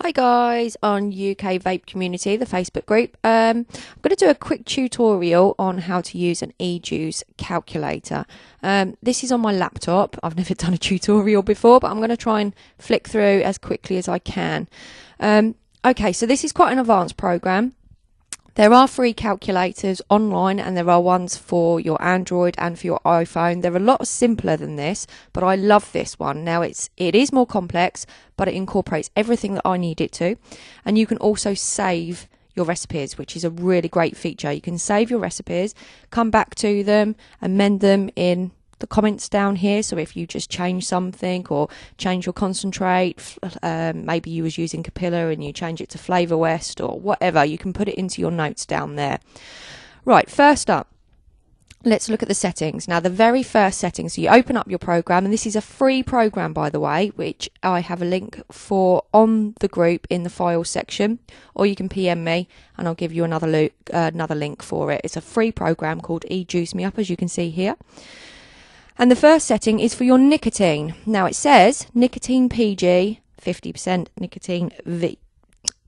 Hi guys on UK Vape Community, the Facebook group. Um, I'm going to do a quick tutorial on how to use an eJuice calculator. Um, this is on my laptop. I've never done a tutorial before, but I'm going to try and flick through as quickly as I can. Um, okay, so this is quite an advanced program. There are free calculators online and there are ones for your Android and for your iPhone. They're a lot simpler than this, but I love this one. Now it's it is more complex, but it incorporates everything that I need it to. And you can also save your recipes, which is a really great feature. You can save your recipes, come back to them, amend them in the comments down here. So if you just change something or change your concentrate, um, maybe you was using Capella and you change it to Flavor West or whatever, you can put it into your notes down there. Right, first up, let's look at the settings. Now, the very first setting, so you open up your program, and this is a free program, by the way, which I have a link for on the group in the file section, or you can PM me and I'll give you another, uh, another link for it. It's a free program called eJuice Me Up, as you can see here. And the first setting is for your nicotine. Now it says nicotine PG 50%, nicotine v,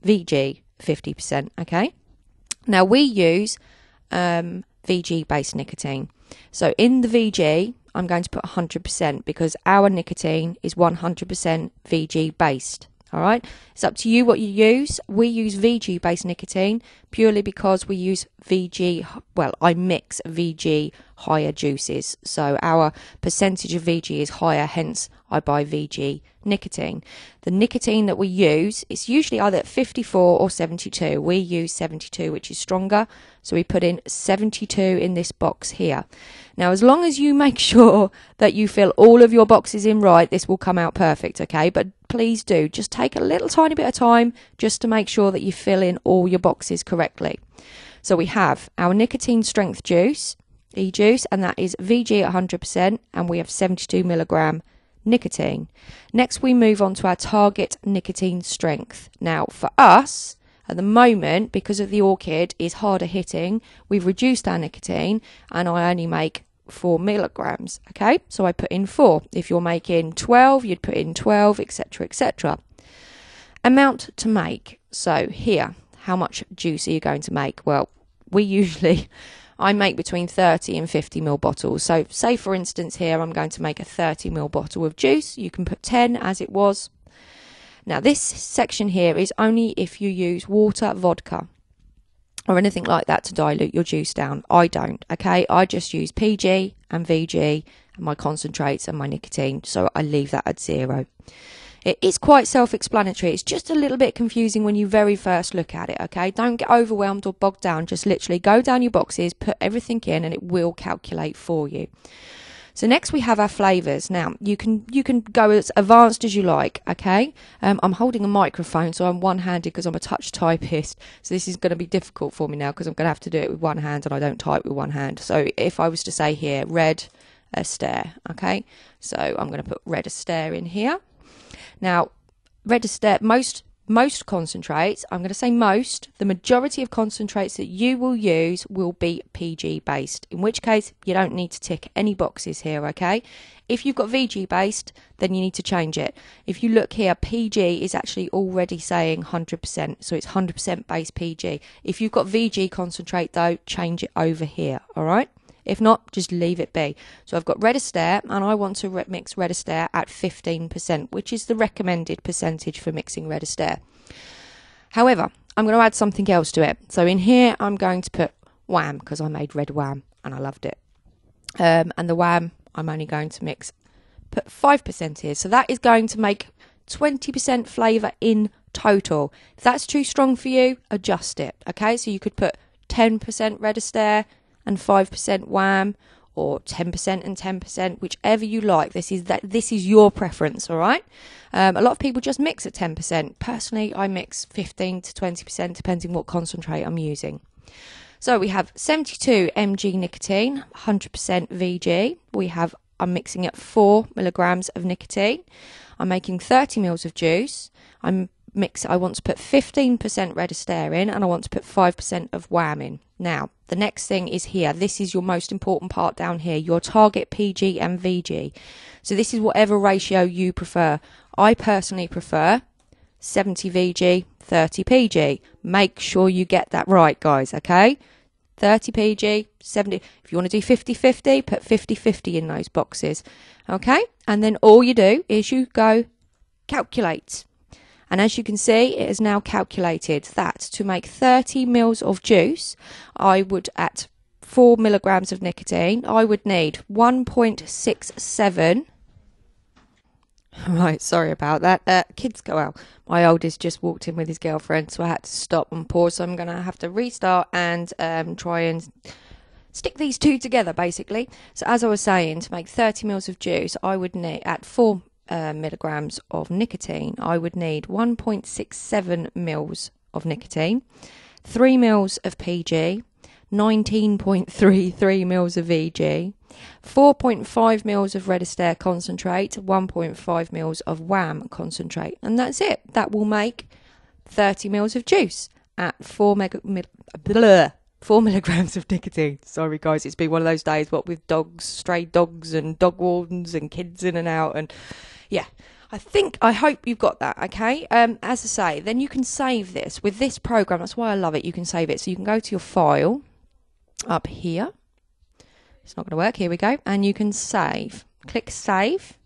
VG 50%. Okay. Now we use um, VG based nicotine. So in the VG, I'm going to put 100% because our nicotine is 100% VG based. All right, it's up to you what you use. We use VG based nicotine purely because we use VG. Well, I mix VG higher juices, so our percentage of VG is higher. Hence, I buy VG nicotine. The nicotine that we use is usually either 54 or 72. We use 72, which is stronger, so we put in 72 in this box here. Now, as long as you make sure that you fill all of your boxes in right, this will come out perfect, okay? But please do just take a little tiny bit of time just to make sure that you fill in all your boxes correctly. So we have our nicotine strength juice, e-juice, and that is VG at 100%, and we have 72 milligram nicotine. Next, we move on to our target nicotine strength. Now, for us, at the moment, because of the orchid is harder hitting, we've reduced our nicotine, and I only make four milligrams. Okay, so I put in four. If you're making 12, you'd put in 12, etc., etc. Amount to make. So here, how much juice are you going to make? Well, we usually. I make between 30 and 50 ml bottles. So, say for instance, here I'm going to make a 30 ml bottle of juice. You can put 10 as it was. Now, this section here is only if you use water, vodka or anything like that to dilute your juice down. I don't, okay? I just use PG and VG and my concentrates and my nicotine, so I leave that at zero. It is quite self explanatory. It's just a little bit confusing when you very first look at it, okay? Don't get overwhelmed or bogged down. Just literally go down your boxes, put everything in, and it will calculate for you. So next we have our flavors. Now you can you can go as advanced as you like. Okay, um, I'm holding a microphone, so I'm one-handed because I'm a touch typist. So this is going to be difficult for me now because I'm going to have to do it with one hand, and I don't type with one hand. So if I was to say here, red Astaire, okay, so I'm going to put red Astaire in here. Now, red Astaire, most most concentrates, I'm going to say most, the majority of concentrates that you will use will be PG based, in which case you don't need to tick any boxes here, okay? If you've got VG based, then you need to change it. If you look here, PG is actually already saying 100%, so it's 100% base PG. If you've got VG concentrate though, change it over here, all right? If not, just leave it be. So I've got Red Astaire and I want to mix Red Astaire at 15%, which is the recommended percentage for mixing Red Astaire. However, I'm going to add something else to it. So in here, I'm going to put wham because I made red wham and I loved it. Um, and the wham, I'm only going to mix, put 5% here. So that is going to make 20% flavour in total. If that's too strong for you, adjust it. Okay, so you could put 10% Red Astaire, and 5% wham or 10% and 10%, whichever you like. This is that this is your preference, all right? Um, a lot of people just mix at 10%. Personally, I mix 15 to 20% depending what concentrate I'm using. So we have 72 mg nicotine, 100% VG. We have I'm mixing at 4 milligrams of nicotine. I'm making 30 mils of juice. I'm mix I want to put 15% red astaire in and I want to put 5% of wham in. Now, the next thing is here. This is your most important part down here, your target PG and VG. So this is whatever ratio you prefer. I personally prefer 70 VG, 30 PG. Make sure you get that right, guys, okay? 30 PG, 70. If you want to do 50 50, put 50 50 in those boxes, okay? And then all you do is you go calculate. And as you can see, it is now calculated that to make 30 mils of juice, I would, at 4 milligrams of nicotine, I would need 1.67 Right, sorry about that. Uh, kids go out. My oldest just walked in with his girlfriend, so I had to stop and pause. So I'm going to have to restart and um, try and stick these two together, basically. So as I was saying, to make 30 mils of juice, I would need at four uh, milligrams of nicotine, I would need 1.67 mils of nicotine, three mils of PG, 19.33 mils of VG, 4.5 mils of Red Astaire concentrate, 1.5 mils of wham concentrate, and that's it. That will make 30 mils of juice at 4 mega, blah, 4 milligrams of nicotine. Sorry, guys, it's been one of those days, what with dogs, stray dogs, and dog wardens, and kids in and out, and yeah. I think I hope you've got that, okay? Um, as I say, then you can save this with this program. That's why I love it. You can save it. So you can go to your file up here. It's not going to work. Here we go. And you can save. Click save.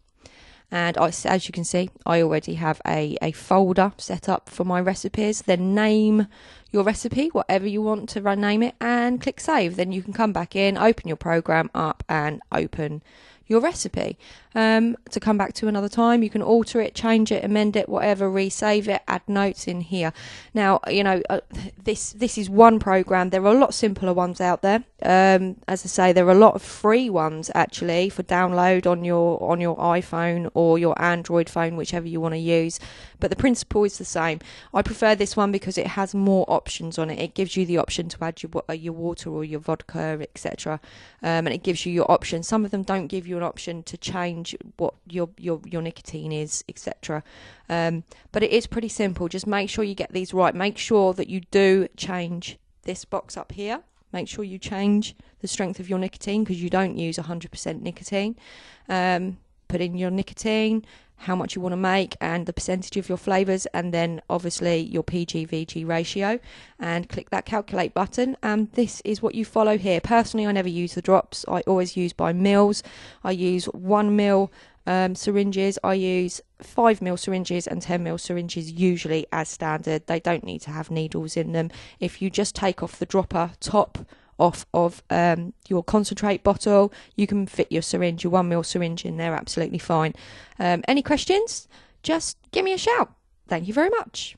And I, as you can see, I already have a, a folder set up for my recipes. Then name your recipe, whatever you want to run name it, and click save. Then you can come back in, open your program up, and open your recipe um, to come back to another time. You can alter it, change it, amend it, whatever, resave it, add notes in here. Now, you know, uh, this this is one program. There are a lot simpler ones out there. Um, as I say, there are a lot of free ones actually for download on your on your iPhone or your Android phone, whichever you want to use. But the principle is the same. I prefer this one because it has more options on it. It gives you the option to add your uh, your water or your vodka, etc. Um, and it gives you your options. Some of them don't give you an option to change what your your your nicotine is, etc. Um, but it is pretty simple. Just make sure you get these right. Make sure that you do change this box up here. Make sure you change the strength of your nicotine because you don't use 100% nicotine. Um, put in your nicotine, how much you want to make, and the percentage of your flavours, and then obviously your PG VG ratio, and click that calculate button. And this is what you follow here. Personally, I never use the drops, I always use by mils. I use one mil um, syringes. I use 5 mil syringes and 10 mil syringes usually as standard. They don't need to have needles in them. If you just take off the dropper top off of um, your concentrate bottle, you can fit your syringe, your 1 mil syringe in there absolutely fine. Um, any questions? Just give me a shout. Thank you very much.